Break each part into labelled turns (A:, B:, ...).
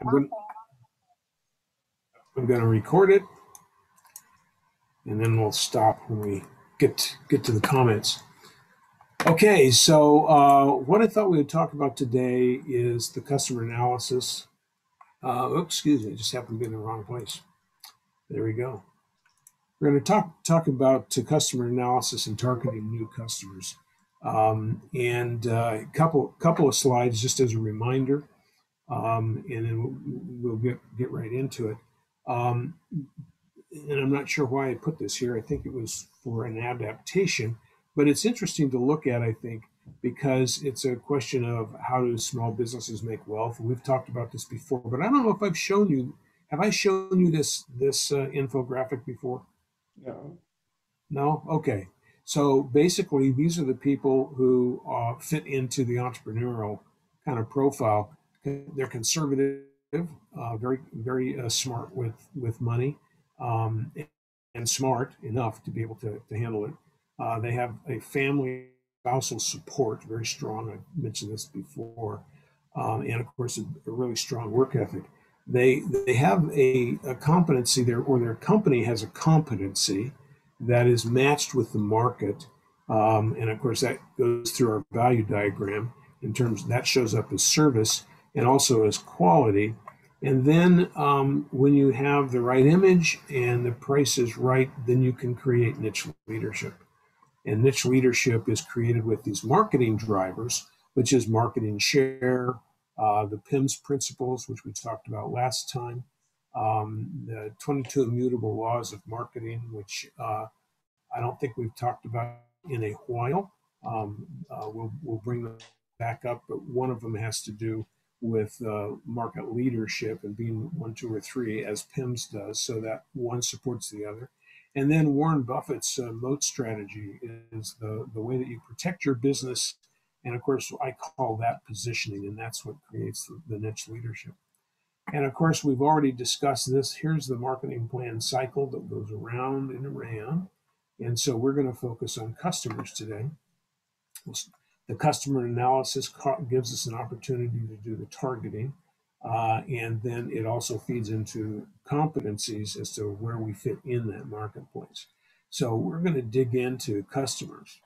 A: I'm going, I'm going to record it, and then we'll stop when we get get to the comments. Okay, so uh, what I thought we would talk about today is the customer analysis. Uh, oops, excuse me, I just happened to be in the wrong place. There we go. We're going to talk talk about to customer analysis and targeting new customers, um, and uh, a couple couple of slides just as a reminder, um, and then we'll, we'll get get right into it. Um, and I'm not sure why I put this here. I think it was for an adaptation, but it's interesting to look at. I think because it's a question of how do small businesses make wealth. We've talked about this before, but I don't know if I've shown you. Have I shown you this this uh, infographic before?
B: No.
A: No? Okay. So basically, these are the people who uh, fit into the entrepreneurial kind of profile. They're conservative, uh, very, very uh, smart with with money, um, and smart enough to be able to, to handle it. Uh, they have a family spousal support, very strong. I mentioned this before, um, and of course, a, a really strong work ethic they they have a, a competency there or their company has a competency that is matched with the market um, and of course that goes through our value diagram in terms that shows up as service and also as quality and then um, when you have the right image and the price is right then you can create niche leadership and niche leadership is created with these marketing drivers which is marketing share uh, the PIMS principles, which we talked about last time, um, the 22 immutable laws of marketing, which uh, I don't think we've talked about in a while. Um, uh, we'll, we'll bring them back up, but one of them has to do with uh, market leadership and being one, two, or three, as PIMS does, so that one supports the other. And then Warren Buffett's uh, moat strategy is the, the way that you protect your business and of course, I call that positioning, and that's what creates the, the niche leadership. And of course, we've already discussed this. Here's the marketing plan cycle that goes around and around. And so we're going to focus on customers today. The customer analysis gives us an opportunity to do the targeting. Uh, and then it also feeds into competencies as to where we fit in that marketplace. So we're going to dig into customers.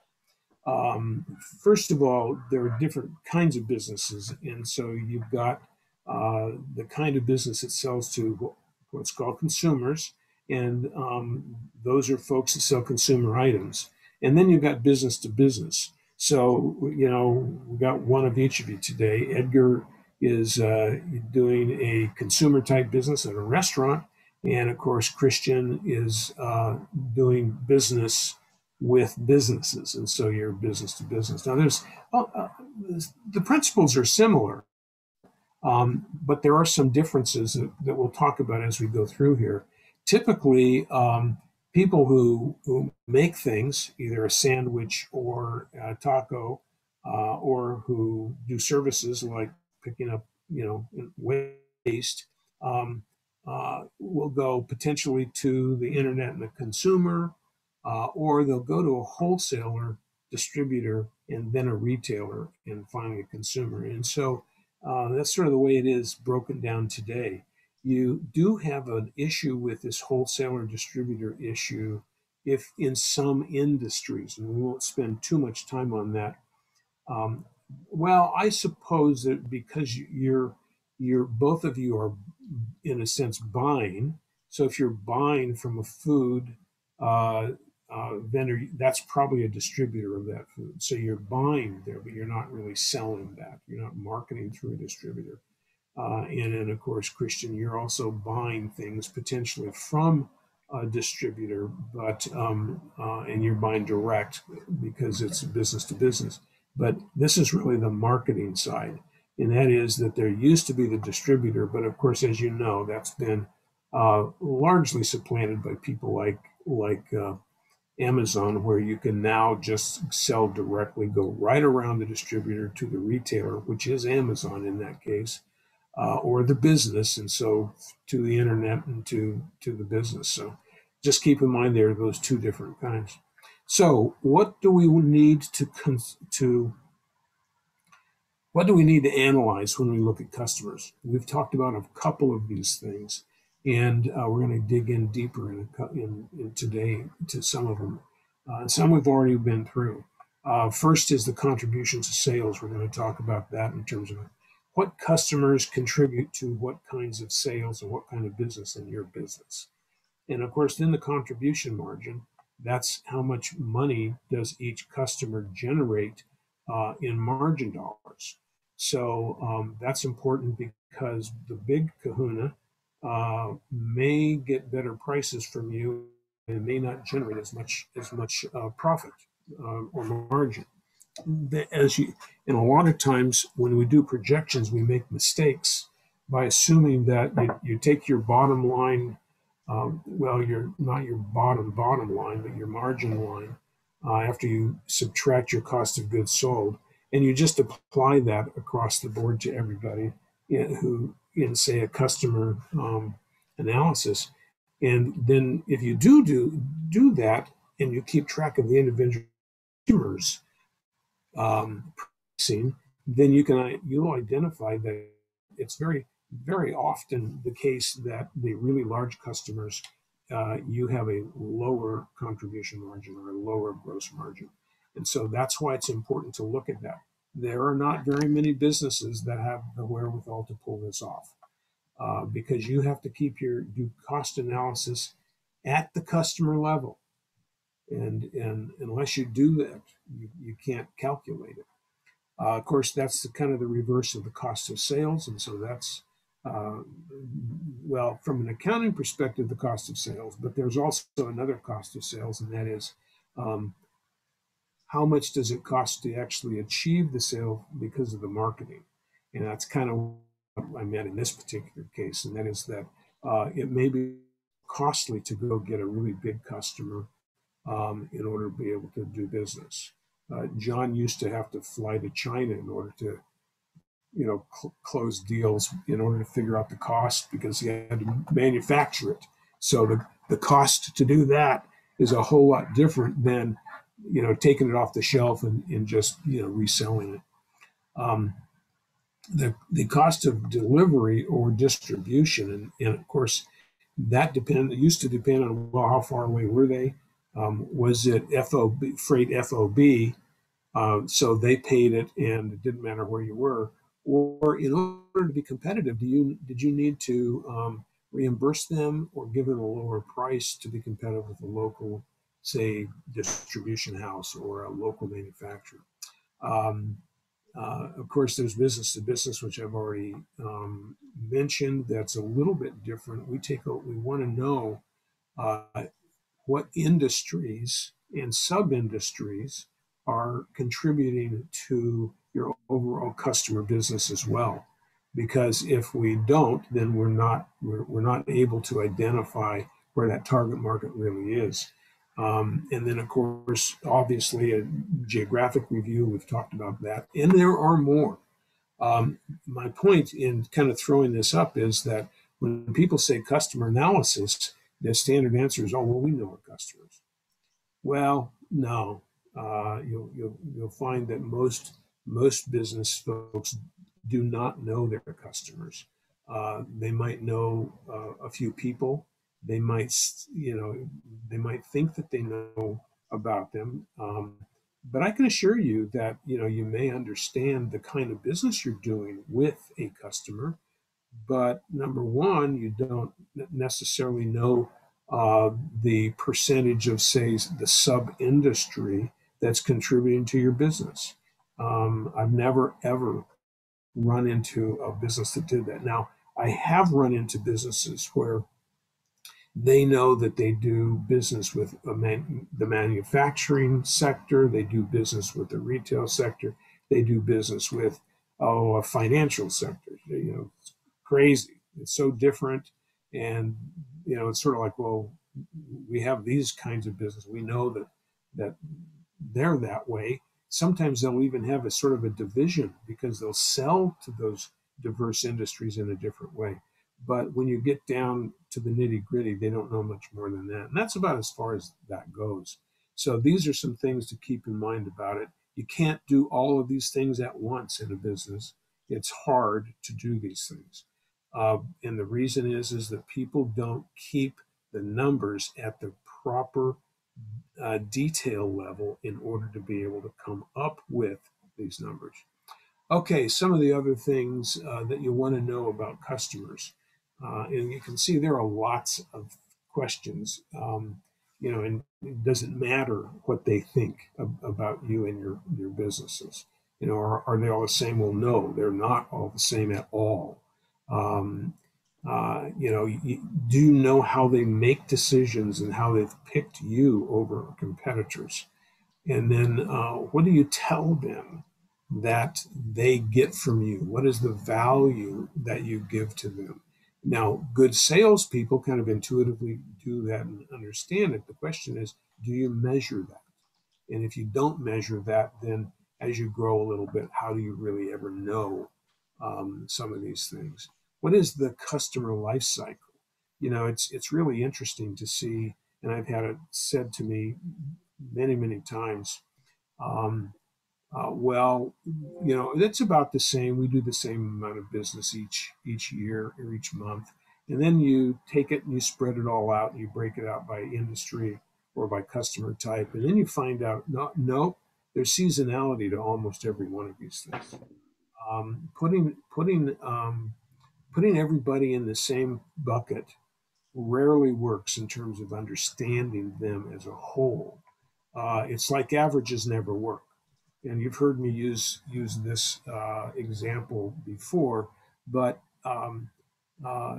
A: Um, first of all, there are different kinds of businesses, and so you've got uh, the kind of business that sells to what's called consumers, and um, those are folks that sell consumer items. And then you've got business to business. So you know we got one of each of you today. Edgar is uh, doing a consumer type business at a restaurant, and of course Christian is uh, doing business with businesses, and so you're business to business. Now, there's oh, uh, the principles are similar, um, but there are some differences that, that, we'll talk about as we go through here. Typically, um, people who, who make things, either a sandwich or a taco, uh, or who do services like picking up, you know, waste, um, uh, will go potentially to the internet and the consumer uh, or they'll go to a wholesaler, distributor, and then a retailer, and finally a consumer. And so uh, that's sort of the way it is broken down today. You do have an issue with this wholesaler distributor issue if in some industries, and we won't spend too much time on that. Um, well, I suppose that because you're you're both of you are in a sense buying. So if you're buying from a food uh, uh, vendor, that's probably a distributor of that food. So you're buying there, but you're not really selling that. You're not marketing through a distributor. Uh, and then, of course, Christian, you're also buying things potentially from a distributor, but um, uh, and you're buying direct because it's business to business. But this is really the marketing side, and that is that there used to be the distributor, but of course, as you know, that's been uh, largely supplanted by people like like uh, Amazon, where you can now just sell directly, go right around the distributor to the retailer, which is Amazon in that case, uh, or the business, and so to the internet and to to the business. So just keep in mind there are those two different kinds. So what do we need to to what do we need to analyze when we look at customers? We've talked about a couple of these things, and uh, we're going to dig in deeper in, in, in, today to some of them. Uh, some we've already been through. Uh, first is the contribution to sales. We're going to talk about that in terms of what customers contribute to what kinds of sales and what kind of business in your business. And of course, then the contribution margin, that's how much money does each customer generate uh, in margin dollars. So um, that's important because the big kahuna uh, may get better prices from you and may not generate as much as much uh, profit uh, or margin. As you, and a lot of times when we do projections, we make mistakes by assuming that you, you take your bottom line um, well, your not your bottom bottom line, but your margin line, uh, after you subtract your cost of goods sold, and you just apply that across the board to everybody in, who in say a customer um, analysis, and then if you do do do that, and you keep track of the individual customers um, pricing, then you can you'll identify that it's very very often the case that the really large customers, uh, you have a lower contribution margin or a lower gross margin. And so that's why it's important to look at that. There are not very many businesses that have the wherewithal to pull this off uh, because you have to keep your do cost analysis at the customer level. And, and unless you do that, you, you can't calculate it. Uh, of course, that's the kind of the reverse of the cost of sales. And so that's uh, well, from an accounting perspective, the cost of sales, but there's also another cost of sales, and that is um, how much does it cost to actually achieve the sale because of the marketing? And that's kind of what I meant in this particular case, and that is that uh, it may be costly to go get a really big customer um, in order to be able to do business. Uh, John used to have to fly to China in order to you know, cl- close deals in order to figure out the cost because he had to manufacture it. So the, the cost to do that is a whole lot different than, you know, taking it off the shelf and, and just, you know, reselling it. Um, the, the cost of delivery or distribution, and, and of course, that depend used to depend on well, how far away were they? Um, was it FOB freight FOB? Uh, so they paid it, and it didn't matter where you were or in order to be competitive, do you did you need to um, reimburse them or give them a lower price to be competitive with a local, say, distribution house or a local manufacturer? Um, uh, of course, there's business to business, which I've already um, mentioned. That's a little bit different. We take a, we want to know uh, what industries and sub industries are contributing to your overall customer business as well. Because if we don't, then we're not we're, we're not able to identify where that target market really is. Um, and then, of course, obviously, a geographic review. We've talked about that, and there are more. Um, my point in kind of throwing this up is that when people say customer analysis, the standard answer is, "Oh, well, we know our customers." Well, no, uh, you'll, you'll you'll find that most most business folks do not know their customers. Uh, they might know uh, a few people. They might, you know, they might think that they know about them. Um, but I can assure you that, you know, you may understand the kind of business you're doing with a customer. But number one, you don't necessarily know uh, the percentage of, say, the sub industry that's contributing to your business. Um, I've never ever run into a business that did that. Now, I have run into businesses where they know that they do business with man, the manufacturing sector, they do business with the retail sector, they do business with oh a financial sector. You know, crazy. It's so different, and you know, it's sort of like well, we have these kinds of business. We know that that they're that way, sometimes they'll even have a sort of a division because they'll sell to those diverse industries in a different way. But when you get down to the nitty gritty, they don't know much more than that. And that's about as far as that goes. So these are some things to keep in mind about it. you can't do all of these things at once in a business. It's hard to do these things. Uh, and the reason is is that people don't keep the numbers at the proper uh, detail level in order to be able to come up with these numbers. Okay, some of the other things uh, that you want to know about customers. Uh, and you can see there are lots of questions. Um, you know, and it doesn't matter what they think of, about you and your, your businesses. You know, are, are they all the same? Well, no, they're not all the same at all. Um, uh, you know, you, do you know how they make decisions and how they've picked you over competitors? And then uh, what do you tell them that they get from you? What is the value that you give to them? Now, good salespeople kind of intuitively do that and understand it. The question is, do you measure that? And if you don't measure that, then as you grow a little bit, how do you really ever know um, some of these things? What is the customer life cycle? You know, it's it's really interesting to see, and I've had it said to me many many times. Um, uh, well, you know, it's about the same. We do the same amount of business each each year or each month, and then you take it and you spread it all out and you break it out by industry or by customer type, and then you find out no, no, there's seasonality to almost every one of these things. Um, putting putting um, putting everybody in the same bucket rarely works in terms of understanding them as a whole. Uh, it's like averages never work and you've heard me use use this uh, example before, but um, uh,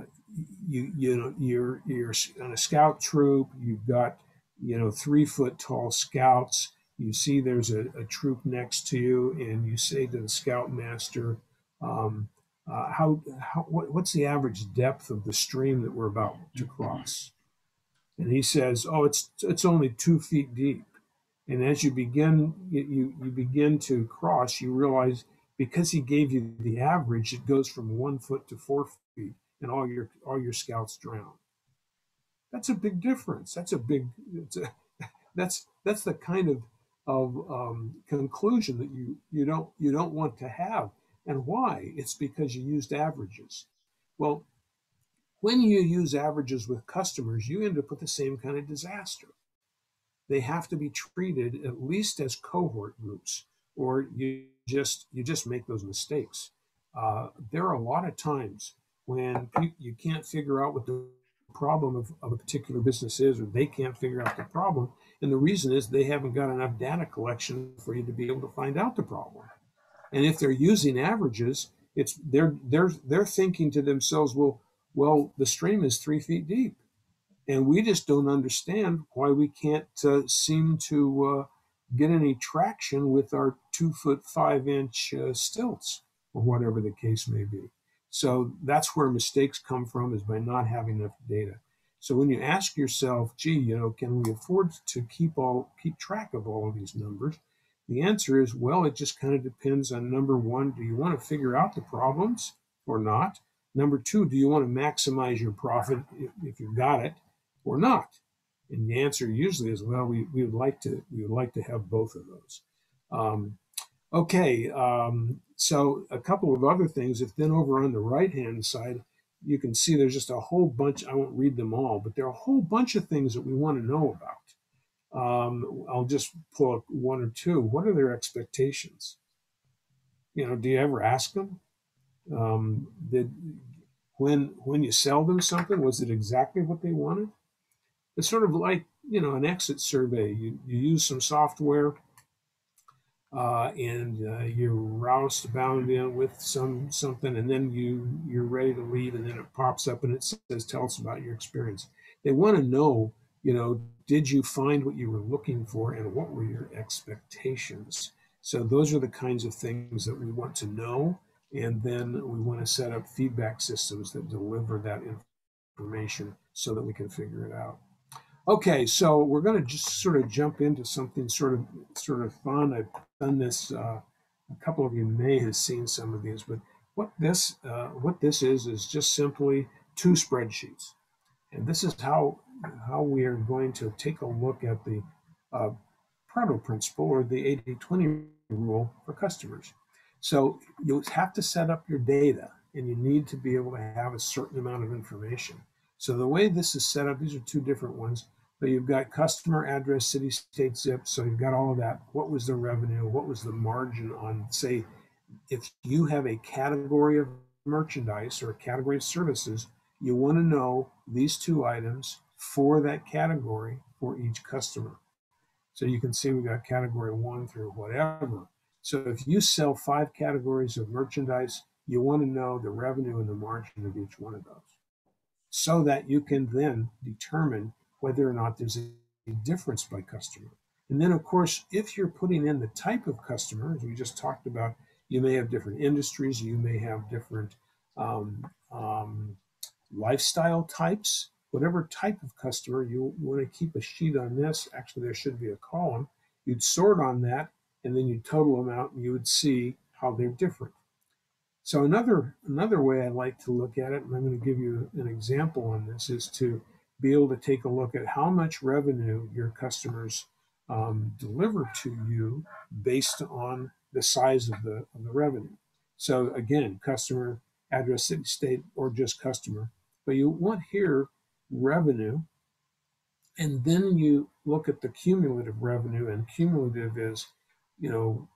A: you you know you're you're on a scout troop. You've got you know three foot tall scouts. You see there's a, a troop next to you, and you say to the scoutmaster, um, uh, "How how what, what's the average depth of the stream that we're about to cross?" And he says, "Oh, it's it's only two feet deep." And as you begin, you, you begin to cross, you realize because he gave you the average, it goes from one foot to four feet, and all your all your scouts drown. That's a big difference. That's a big. A, that's that's the kind of of um, conclusion that you you don't you don't want to have. And why? It's because you used averages. Well, when you use averages with customers, you end up with the same kind of disaster they have to be treated at least as cohort groups, or you just you just make those mistakes. Uh, there are a lot of times when you can't figure out what the problem of, of a particular business is, or they can't figure out the problem, and the reason is they haven't got enough data collection for you to be able to find out the problem. And if they're using averages, it's they're they're they're thinking to themselves, well, well, the stream is three feet deep. And we just don't understand why we can't uh, seem to uh, get any traction with our two foot five inch uh, stilts or whatever the case may be. So that's where mistakes come from is by not having enough data. So when you ask yourself gee you know can we afford to keep all keep track of all of these numbers the answer is well it just kind of depends on number one do you want to figure out the problems or not number two do you want to maximize your profit if, you've got it or not? And the answer usually is, well, we, we would like to we would like to have both of those. Um, okay, um, so a couple of other things. If then over on the right hand side, you can see there's just a whole bunch. I won't read them all, but there are a whole bunch of things that we want to know about. Um, I'll just pull up one or two. What are their expectations? You know, do you ever ask them? Um, did when when you sell them something, was it exactly what they wanted? It's sort of like you know an exit survey. You, you use some software uh, and uh, you're roused bound in with some something, and then you you're ready to leave, and then it pops up and it says, "Tell us about your experience." They want to know, you know, did you find what you were looking for, and what were your expectations? So those are the kinds of things that we want to know, and then we want to set up feedback systems that deliver that information so that we can figure it out. Okay, so we're going to just sort of jump into something sort of sort of fun. I've done this. Uh, a couple of you may have seen some of these, but what this uh, what this is is just simply two spreadsheets, and this is how how we are going to take a look at the uh, Pareto principle or the 80-20 rule for customers. So you have to set up your data and you need to be able to have a certain amount of information. So the way this is set up, these are two different ones, but you've got customer address, city, state, zip. So you've got all of that. What was the revenue? What was the margin on, say, if you have a category of merchandise or a category of services, you want to know these two items for that category for each customer. So you can see we've got category one through whatever. So if you sell five categories of merchandise, you want to know the revenue and the margin of each one of those so that you can then determine whether or not there's a difference by customer. And then, of course, if you're putting in the type of customer, as we just talked about, you may have different industries, you may have different um, um, lifestyle types, whatever type of customer you want to keep a sheet on this. Actually, there should be a column. You'd sort on that, and then you'd total them out, and you would see how they're different. So another another way I like to look at it, and I'm going to give you an example on this, is to be able to take a look at how much revenue your customers um, deliver to you based on the size of the of the revenue. So again, customer address, city, state, or just customer. But you want here revenue, and then you look at the cumulative revenue, and cumulative is, you know,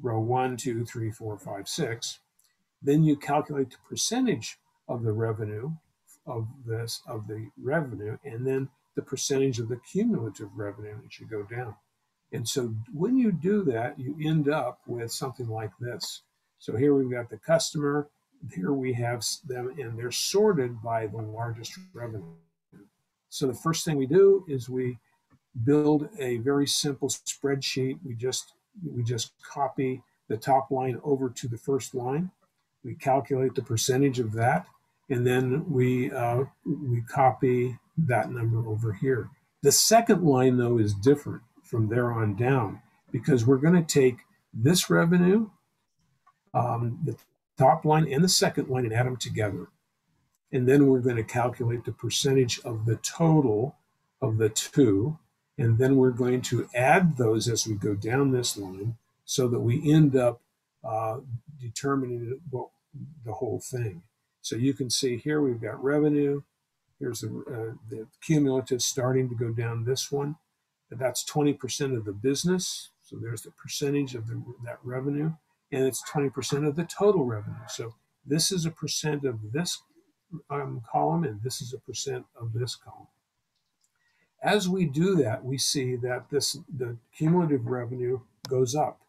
A: row one, two, three, four, five, six then you calculate the percentage of the revenue of this of the revenue, and then the percentage of the cumulative revenue that should go down. And so when you do that, you end up with something like this. So here we've got the customer, here we have them, and they're sorted by the largest revenue. So the first thing we do is we build a very simple spreadsheet. We just we just copy the top line over to the first line we calculate the percentage of that, and then we, uh, we copy that number over here. The second line, though, is different from there on down because we're going to take this revenue, um, the top line and the second line, and add them together. And then we're going to calculate the percentage of the total of the two. And then we're going to add those as we go down this line so that we end up uh, determining the whole thing. So you can see here we've got revenue. Here's the, uh, the cumulative starting to go down this one. That's 20% of the business. So there's the percentage of the, that revenue. And it's 20% of the total revenue. So this is a percent of this um, column, and this is a percent of this column. As we do that, we see that this the cumulative revenue goes up.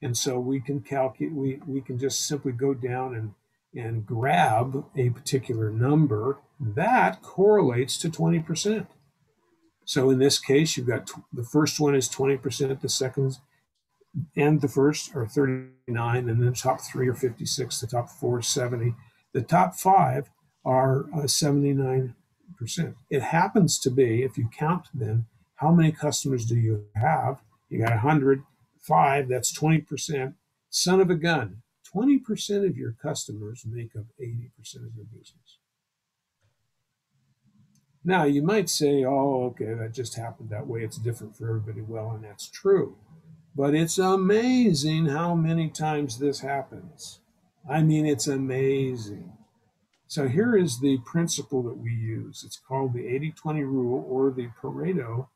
A: And so we can calculate, we, we can just simply go down and, and grab a particular number that correlates to 20%. So in this case, you've got the first one is 20%, the second and the first are 39, and then the top three are 56, the top four is 70. The top five are uh, 79%. It happens to be, if you count them, how many customers do you have? You got 100, five, that's 20%. Son of a gun, 20% of your customers make up 80% of your business. Now, you might say, oh, okay, that just happened that way. It's different for everybody. Well, and that's true. But it's amazing how many times this happens. I mean, it's amazing. So here is the principle that we use. It's called the 80 20 rule or the Pareto.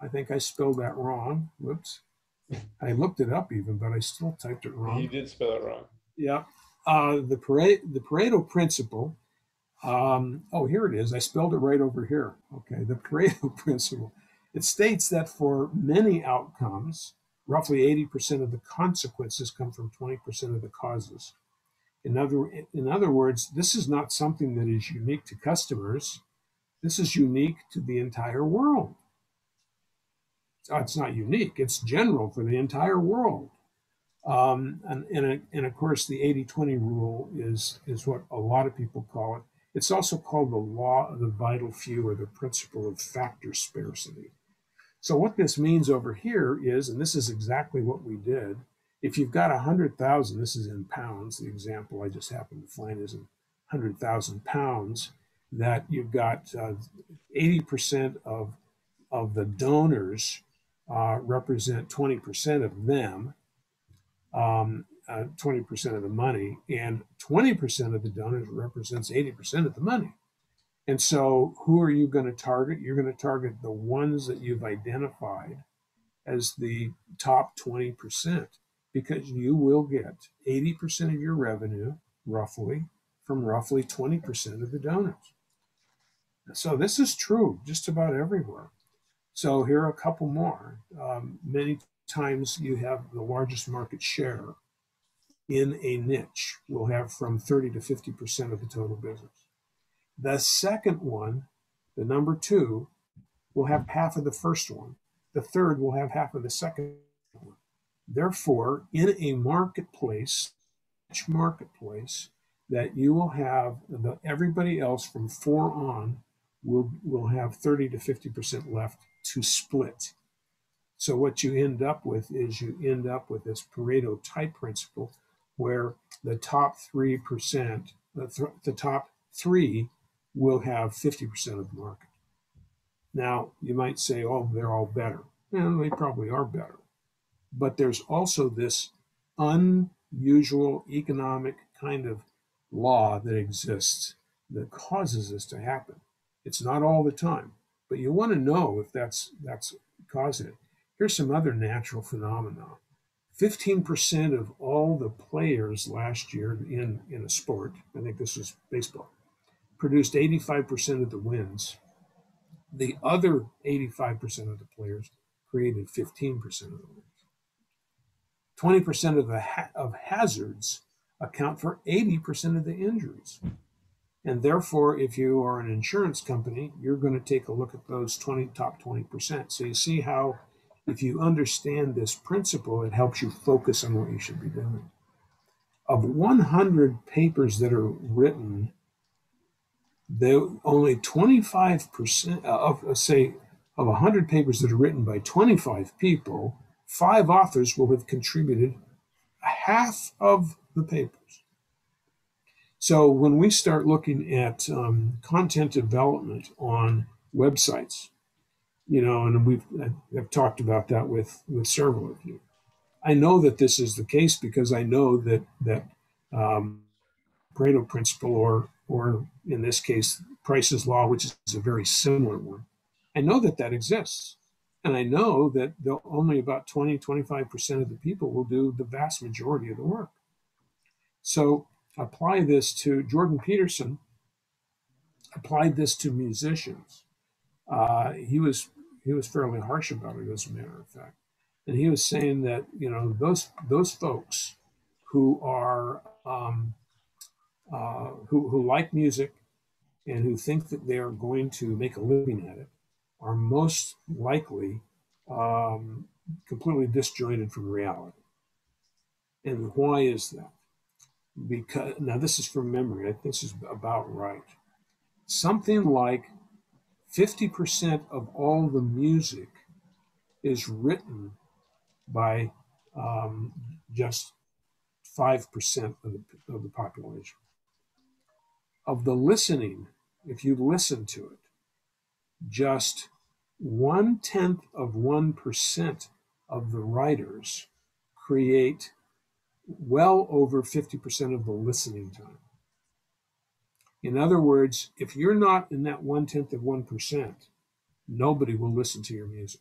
A: I think I spelled that wrong. Whoops. I looked it up even, but I still typed it wrong.
B: You did spell it wrong.
A: Yeah. Uh, the Pareto, the Pareto principle. Um, oh, here it is. I spelled it right over here. Okay. The Pareto principle. It states that for many outcomes, roughly 80% of the consequences come from 20% of the causes. In other, in other words, this is not something that is unique to customers. This is unique to the entire world. Uh, it's not unique, it's general for the entire world. Um, and, and, and, of course, the 80 20 rule is, is what a lot of people call it. It's also called the law of the vital few or the principle of factor sparsity. So, what this means over here is, and this is exactly what we did, if you've got 100,000, this is in pounds, the example I just happened to find is in 100,000 pounds, that you've got uh, 80% of, of the donors uh, represent 20% of them. um, uh, 20% of the money, and 20% of the donors represents 80% of the money. And so, who are you going to target? You're going to target the ones that you've identified as the top 20% because you will get 80% of your revenue, roughly, from roughly 20% of the donors. So, this is true just about everywhere. So, here are a couple more. Um, many times you have the largest market share in a niche will have from 30 to 50% of the total business. The second one, the number two, will have half of the first one. The third will have half of the second. Therefore, in a marketplace, marketplace, that you will have everybody else from four on will will have 30 to 50% left to split. So what you end up with is you end up with this Pareto type principle where the top 3%, the, th- the top three will have 50% of the market. Now, you might say, oh, they're all better. And they probably are better. But there's also this unusual economic kind of law that exists that causes this to happen. It's not all the time, but you want to know if that's that's causing it. Here's some other natural phenomena. 15% of all the players last year in, in a sport, I think this was baseball, produced 85% of the wins. The other 85% of the players created 15% of the wins. 20% of the ha- of hazards account for 80% of the injuries. And therefore, if you are an insurance company, you're going to take a look at those 20 top 20%. So you see how if you understand this principle, it helps you focus on what you should be doing. Of 100 papers that are written, there only 25% of, uh, say, of 100 papers that are written by 25 people, five authors will have contributed half of the papers. So when we start looking at um, content development on websites, you know, and we've I've talked about that with with several of you. I know that this is the case because I know that that um, Pareto principle, or or in this case, Price's law, which is a very similar one. I know that that exists, and I know that only about 20, 25 percent of the people will do the vast majority of the work. So apply this to Jordan Peterson. Applied this to musicians. Uh, he was he was fairly harsh about it, as a matter of fact. And he was saying that you know those those folks who are um, uh, who who like music and who think that they are going to make a living at it are most likely um, completely disjointed from reality. And why is that? Because now this is from memory. This is about right. Something like 50% of all the music is written by um, just 5% of the, of the population. Of the listening, if you listen to it, just one tenth of 1% of the writers create well over 50% of the listening time. In other words, if you're not in that one tenth of 1%, nobody will listen to your music.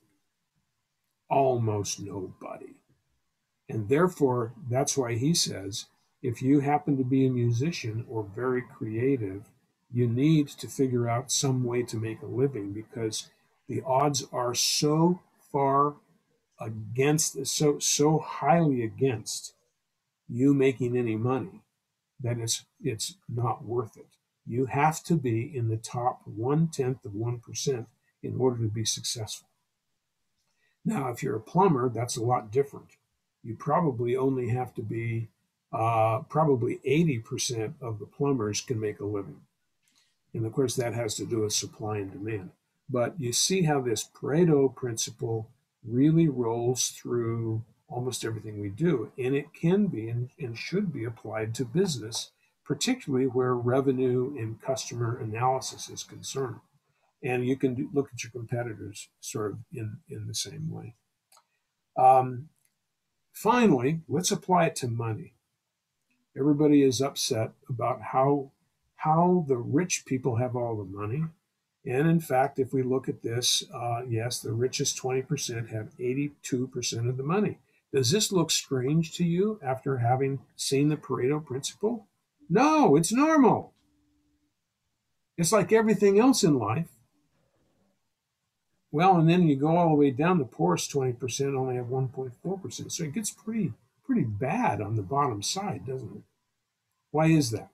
A: Almost nobody. And therefore, that's why he says if you happen to be a musician or very creative, you need to figure out some way to make a living because the odds are so far against, so, so highly against you making any money that it's, it's not worth it. You have to be in the top one tenth of 1% in order to be successful. Now, if you're a plumber, that's a lot different. You probably only have to be, uh, probably 80% of the plumbers can make a living. And of course, that has to do with supply and demand. But you see how this Pareto principle really rolls through almost everything we do. And it can be and, and should be applied to business particularly where revenue and customer analysis is concerned. And you can do, look at your competitors sort of in, in the same way. Um, Finally, let's apply it to money. Everybody is upset about how how the rich people have all the money. And in fact, if we look at this, uh, yes, the richest 20% have 82% of the money. Does this look strange to you after having seen the Pareto principle? No, it's normal. It's like everything else in life. Well, and then you go all the way down, the poorest 20% only have 1.4%. So it gets pretty, pretty bad on the bottom side, doesn't it? Why is that?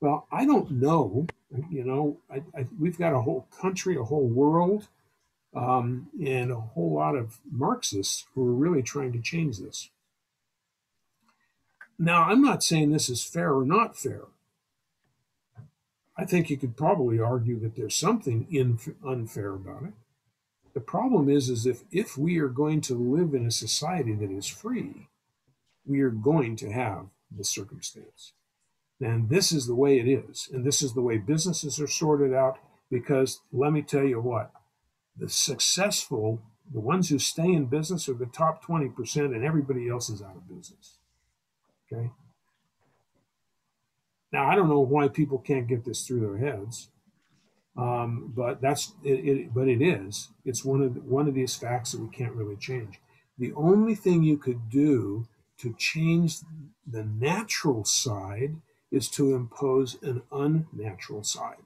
A: Well, I don't know. You know, I, I, we've got a whole country, a whole world, um, and a whole lot of Marxists who are really trying to change this. Now, I'm not saying this is fair or not fair. I think you could probably argue that there's something in, unfair about it. The problem is, is if, if we are going to live in a society that is free, we are going to have this circumstance. And this is the way it is. And this is the way businesses are sorted out. Because let me tell you what, the successful, the ones who stay in business are the top 20%, and everybody else is out of business. Okay. Now, I don't know why people can't get this through their heads. Um, but that's it, it, But it is. It's one of one of these facts that we can't really change. The only thing you could do to change the natural side is to impose an unnatural side.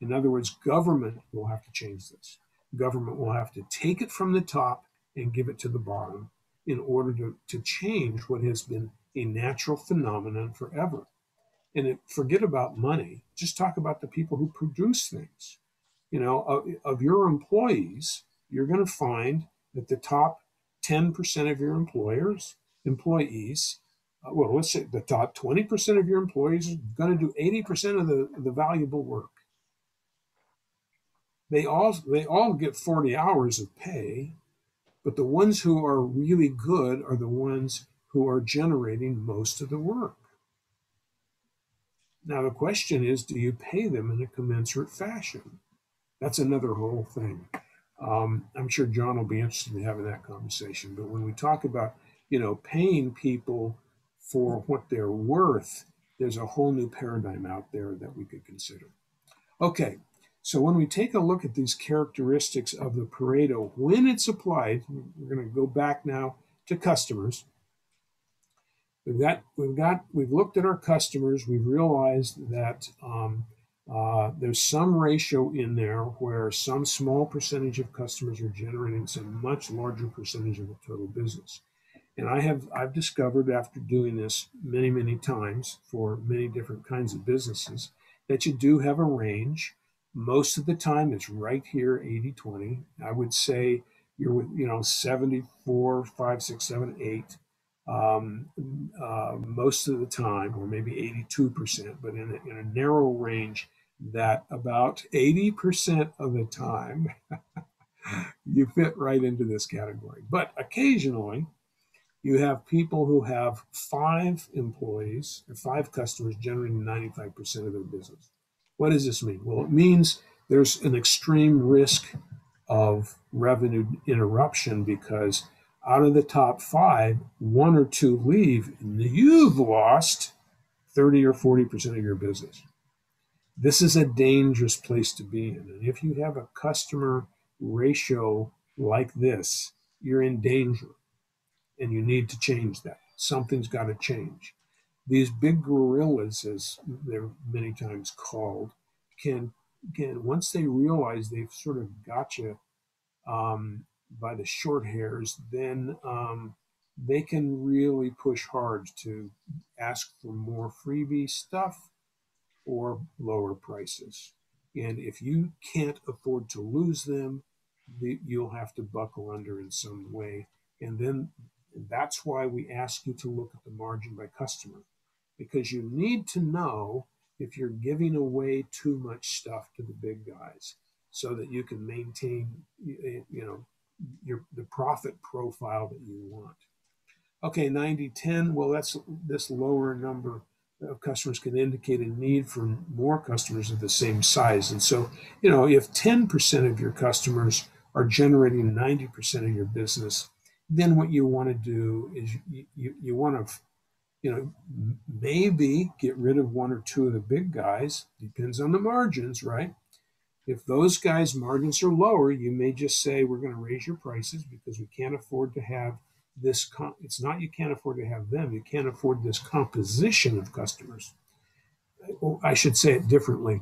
A: In other words, government will have to change this. Government will have to take it from the top and give it to the bottom in order to, to change what has been a natural phenomenon forever. And it, forget about money, just talk about the people who produce things. You know, of, of your employees, you're going to find that the top 10% of your employers, employees uh, well, let's say the top 20% of your employees are going to do 80% of the, the valuable work. They all, they all get 40 hours of pay, but the ones who are really good are the ones who are generating most of the work. Now, the question is do you pay them in a commensurate fashion? That's another whole thing. Um, I'm sure John will be interested in having that conversation. But when we talk about, you know, paying people for what they're worth, there's a whole new paradigm out there that we could consider. Okay, so when we take a look at these characteristics of the Pareto, when it's applied, we're going to go back now to customers. We've got, we've got, we've looked at our customers. We've realized that um, uh, there's some ratio in there where some small percentage of customers are generating some much larger percentage of the total business. And I have I've discovered after doing this many many times for many different kinds of businesses that you do have a range. Most of the time it's right here 80 20. I would say you're with you know 74 5 6 7 8 um, uh, most of the time or maybe 82% but in a, in a narrow range that about 80% of the time you fit right into this category but occasionally you have people who have five employees or five customers generating 95% of their business. What does this mean? Well, it means there's an extreme risk of revenue interruption because out of the top five, one or two leave, and you've lost 30 or 40% of your business. This is a dangerous place to be in. And if you have a customer ratio like this, you're in danger and you need to change that. Something's got to change. These big gorillas, as they're many times called, can can once they realize they've sort of got you um, by the short hairs, then um, they can really push hard to ask for more freebie stuff or lower prices. And if you can't afford to lose them, you'll have to buckle under in some way. And then and that's why we ask you to look at the margin by customer, because you need to know if you're giving away too much stuff to the big guys so that you can maintain, you know, your the profit profile that you want. Okay, 90 10, well, that's this lower number of customers can indicate a need for more customers of the same size. And so, you know, if 10% of your customers are generating 90% of your business, then what you want to do is you, you, you want to you know maybe get rid of one or two of the big guys depends on the margins right? If those guys margins are lower you may just say we're going to raise your prices because we can't afford to have this com- it's not you can't afford to have them you can't afford this composition of customers. I should say it differently.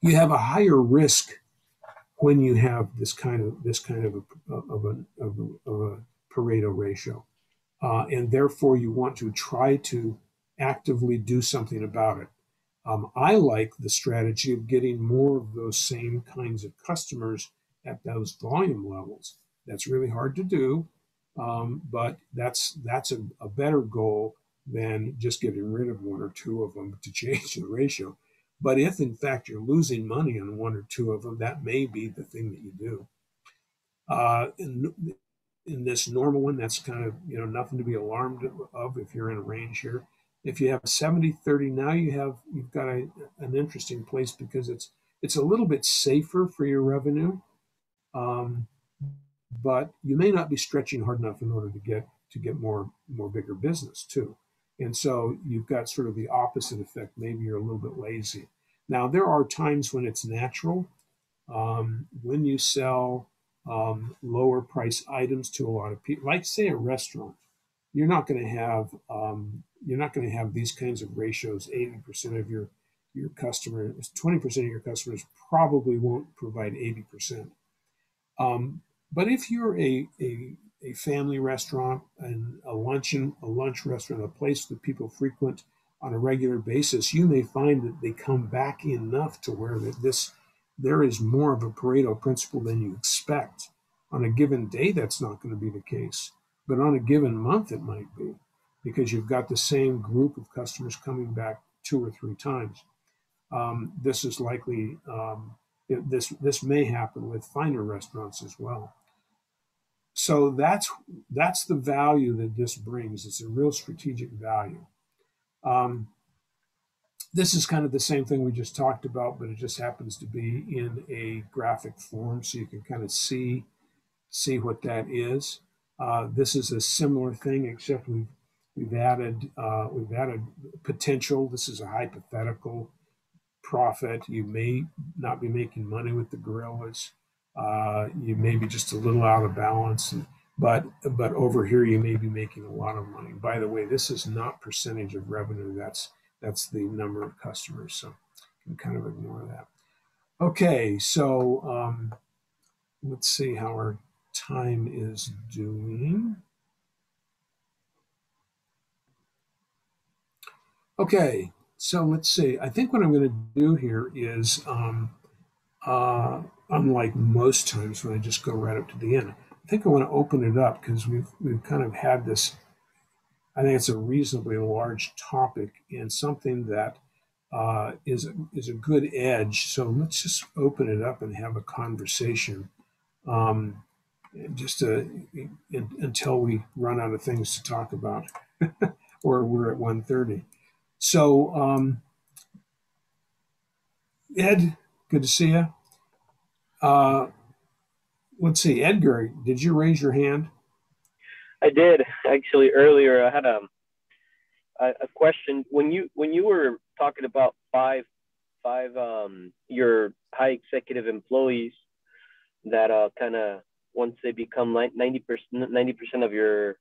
A: You have a higher risk when you have this kind of this kind of a, of of a, of a Pareto ratio, uh, and therefore you want to try to actively do something about it. Um, I like the strategy of getting more of those same kinds of customers at those volume levels. That's really hard to do, um, but that's that's a, a better goal than just getting rid of one or two of them to change the ratio. But if in fact you're losing money on one or two of them, that may be the thing that you do. Uh, in, in this normal one, that's kind of you know nothing to be alarmed of if you're in a range here. If you have 70 30, now you have you've got a, an interesting place because it's it's a little bit safer for your revenue, um, but you may not be stretching hard enough in order to get to get more more bigger business too. And so you've got sort of the opposite effect. Maybe you're a little bit lazy. Now, there are times when it's natural. Um, when you sell um, lower price items to a lot of people, like say a restaurant, you're not going to have um, you're not going to have these kinds of ratios. Eighty percent of your your customers, twenty percent of your customers probably won't provide eighty percent. Um, but if you're a, a a family restaurant and a luncheon, a lunch restaurant, a place that people frequent on a regular basis, you may find that they come back enough to where that this there is more of a Pareto principle than you expect. On a given day, that's not going to be the case, but on a given month, it might be because you've got the same group of customers coming back two or three times. Um, this is likely um, this this may happen with finer restaurants as well so that's that's the value that this brings. It's a real strategic value. Um, this is kind of the same thing we just talked about, but it just happens to be in a graphic form, so you can kind of see see what that is. Uh, this is a similar thing, except we've we've added uh, we've added potential. This is a hypothetical profit. You may not be making money with the gorillas. Uh, you may be just a little out of balance, but but over here you may be making a lot of money. By the way, this is not percentage of revenue. That's that's the number of customers. So you can kind of ignore that. Okay, so um, let's see how our time is doing. Okay, so let's see. I think what I'm going to do here is um, uh, unlike most times when I just go right up to the end. I think I want to open it up because we've we've kind of had this. I think it's a reasonably large topic and something that uh, is is a good edge. So let's just open it up and have a conversation, um, just to, in, until we run out of things to talk about, or we're at 1.30. So um, Ed, good to see you. Uh, let's see, Edgar, did you raise your hand?
B: I did actually earlier. I had a a question when you when you were talking about five five um your high executive employees that uh kind of once they become like 90% 90% of your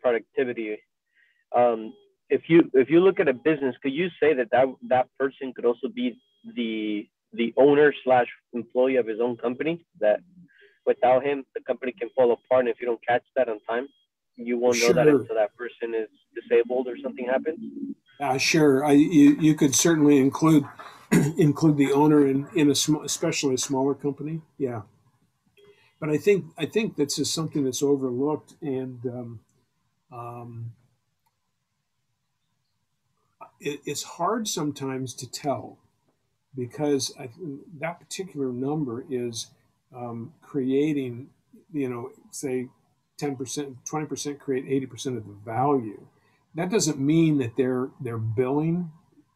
B: productivity um if you if you look at a business could you say that that that person could also be the the owner slash employee of his own company that without him the company can fall apart. And if you don't catch that on time you won't know that until that person is disabled or something happens.
A: Uh, sure. I, you, you could certainly include include the owner in, in a small especially a smaller company. Yeah. But i think i think this is something that's overlooked and um, um, it, it's hard sometimes to tell because I, that particular number is um, creating, you know, say 10%, 20% create 80% of the value. That doesn't mean that they're they're billing,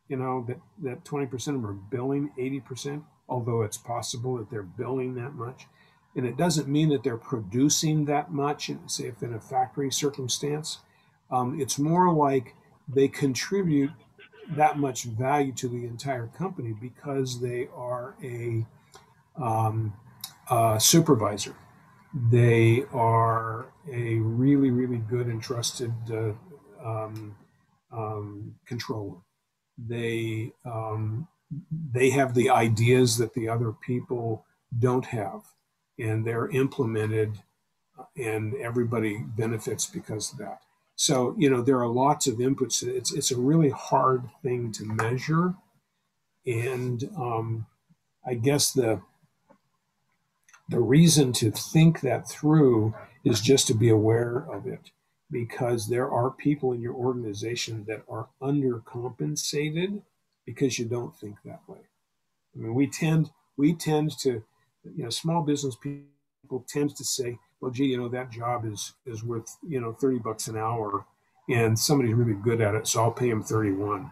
A: you know, that, that 20% of them are billing 80%, although it's possible that they're billing that much. And it doesn't mean that they're producing that much, say, if in a factory circumstance. Um, it's more like they contribute that much value to the entire company because they are a, um, a supervisor. They are a really, really good and trusted uh, um, um, controller. They um, they have the ideas that the other people don't have, and they're implemented, and everybody benefits because of that. So you know there are lots of inputs. It's it's a really hard thing to measure, and um, I guess the the reason to think that through is just to be aware of it because there are people in your organization that are undercompensated because you don't think that way. I mean, we tend we tend to, you know, small business people tend to say, well, gee, you know, that job is is worth you know thirty bucks an hour, and somebody's really good at it, so I'll pay him 31,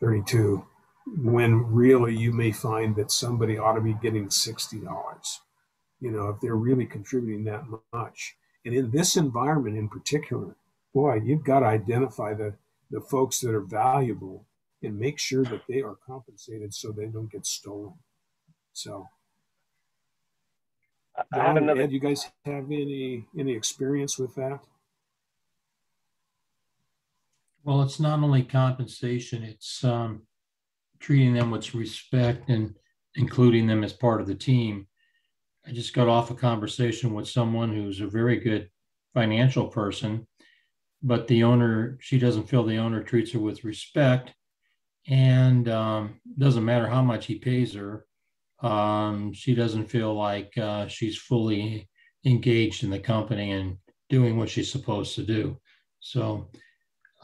A: 32. When really you may find that somebody ought to be getting sixty dollars, you know, if they're really contributing that much. And in this environment in particular, boy, you've got to identify the the folks that are valuable and make sure that they are compensated so they don't get stolen. So, John, another... Ed, you guys have any any experience with that?
C: Well, it's not only compensation; it's um, treating them with respect and including them as part of the team. I just got off a conversation with someone who's a very good financial person, but the owner, she doesn't feel the owner treats her with respect and um, doesn't matter how much he pays her um, she doesn't feel like uh, she's fully engaged in the company and doing what she's supposed to do. So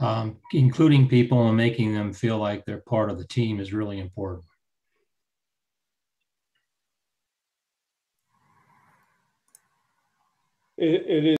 C: um, including people and making them feel like they're part of the team is really important.
D: It, it is